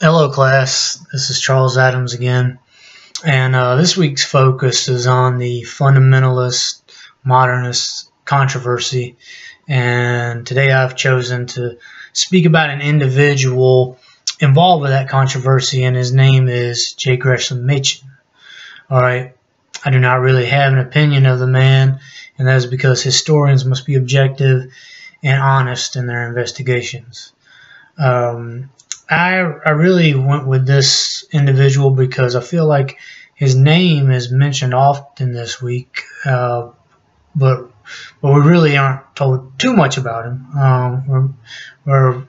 Hello, class. This is Charles Adams again. And uh, this week's focus is on the fundamentalist modernist controversy. And today I've chosen to speak about an individual involved with that controversy, and his name is J. Gresham Machen. All right. I do not really have an opinion of the man, and that is because historians must be objective and honest in their investigations. Um, I I really went with this individual because I feel like his name is mentioned often this week, uh, but but we really aren't told too much about him. Um, we're, we're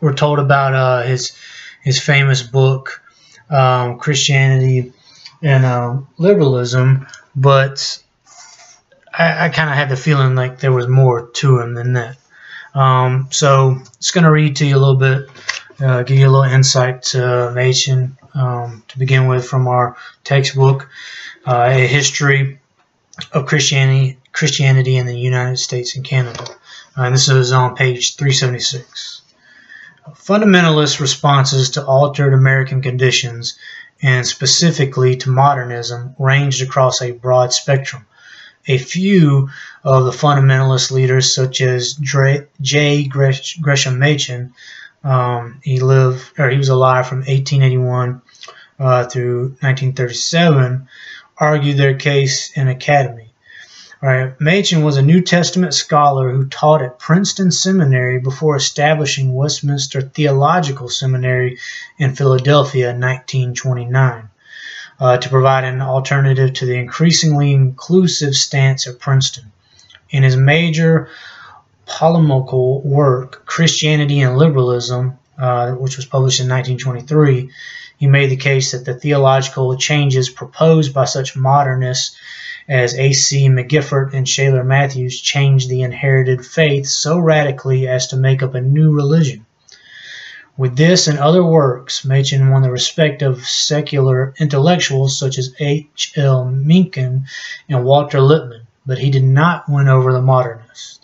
we're told about uh, his his famous book um, Christianity and uh, Liberalism, but I, I kind of had the feeling like there was more to him than that. Um, so it's going to read to you a little bit uh, give you a little insight to Machen um, to begin with from our textbook, uh, a history of Christianity, Christianity in the United States and Canada. Uh, and this is on page 376. Fundamentalist responses to altered American conditions and specifically to modernism ranged across a broad spectrum. A few of the fundamentalist leaders, such as J. Gresham Machen, um, he lived, or he was alive from 1881 uh, through 1937. Argued their case in academy. All right, Machen was a New Testament scholar who taught at Princeton Seminary before establishing Westminster Theological Seminary in Philadelphia in 1929 uh, to provide an alternative to the increasingly inclusive stance of Princeton. In his major polemical work, Christianity and Liberalism, uh, which was published in 1923, he made the case that the theological changes proposed by such modernists as A.C. McGiffert and Shailer Mathews changed the inherited faith so radically as to make up a new religion. With this and other works, Machen won the respect of secular intellectuals such as H. L. Mencken and Walter Lippmann, but he did not win over the modernists.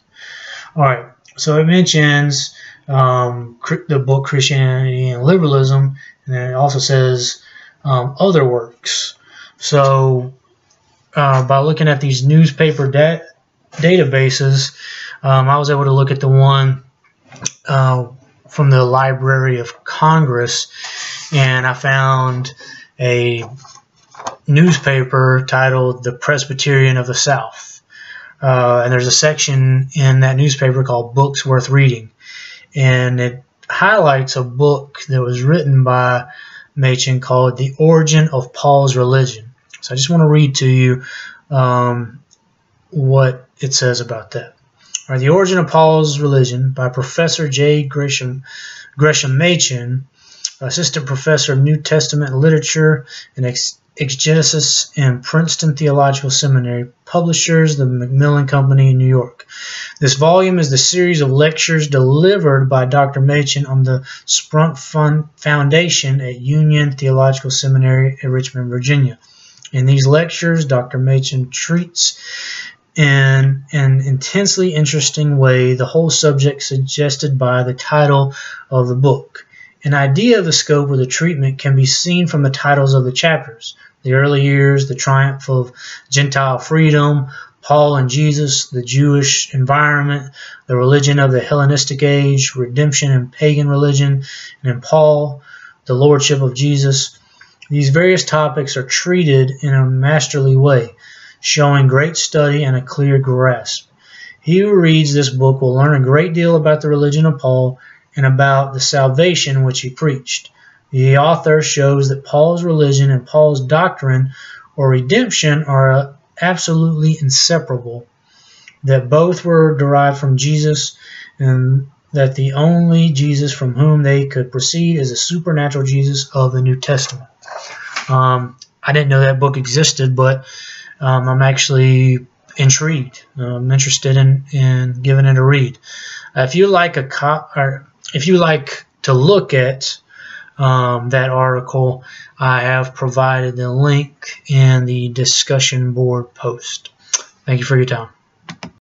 All right, so it mentions um, the book Christianity and Liberalism, and then it also says um, other works. So uh, by looking at these newspaper da databases, um, I was able to look at the one uh, from the Library of Congress, and I found a newspaper titled The Presbyterian of the South. Uh, and there's a section in that newspaper called Books Worth Reading. And it highlights a book that was written by Machen called The Origin of Paul's Religion. So I just want to read to you um, what it says about that. All right, the Origin of Paul's Religion by Professor J. Gresham, Gresham Machen, Assistant Professor of New Testament Literature and Ex exegesis and Princeton Theological Seminary, publishers, the Macmillan Company in New York. This volume is the series of lectures delivered by Dr. Machen on the Sprunt Fund Foundation at Union Theological Seminary at Richmond, Virginia. In these lectures, Dr. Machen treats in an intensely interesting way the whole subject suggested by the title of the book. An idea of the scope of the treatment can be seen from the titles of the chapters the early years, the triumph of Gentile freedom, Paul and Jesus, the Jewish environment, the religion of the Hellenistic age, redemption and pagan religion, and in Paul, the lordship of Jesus. These various topics are treated in a masterly way, showing great study and a clear grasp. He who reads this book will learn a great deal about the religion of Paul and about the salvation which he preached. The author shows that Paul's religion and Paul's doctrine or redemption are absolutely inseparable, that both were derived from Jesus, and that the only Jesus from whom they could proceed is the supernatural Jesus of the New Testament. Um, I didn't know that book existed, but um, I'm actually intrigued. I'm interested in, in giving it a read. Uh, if you like a co- or if you like to look at um, that article, I have provided the link in the discussion board post. Thank you for your time.